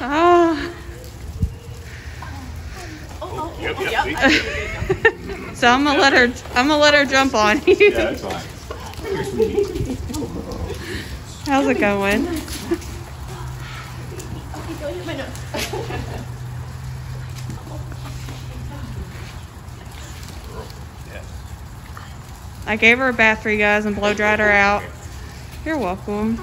oh. So I'm gonna let her. I'm gonna let her jump on you. Yeah, that's fine. How's it going? I gave her a bath for you guys and blow dried her out. You're welcome.